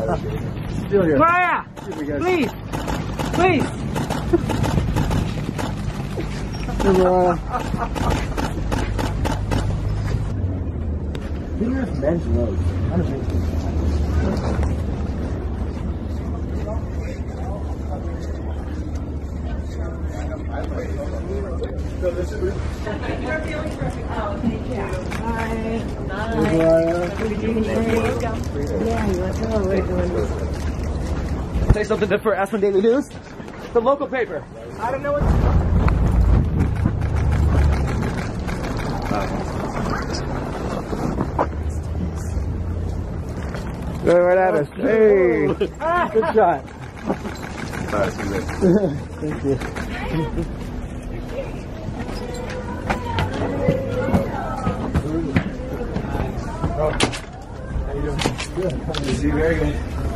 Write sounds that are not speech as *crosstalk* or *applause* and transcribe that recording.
Still here. Mariah, please, please. Hey, Mariah. These are men's roads. Say something for Aspen Daily News. The local paper. I don't know what. Go right at us. Hey, *laughs* good shot. *laughs* Thank you. How you doing? Good. Very good.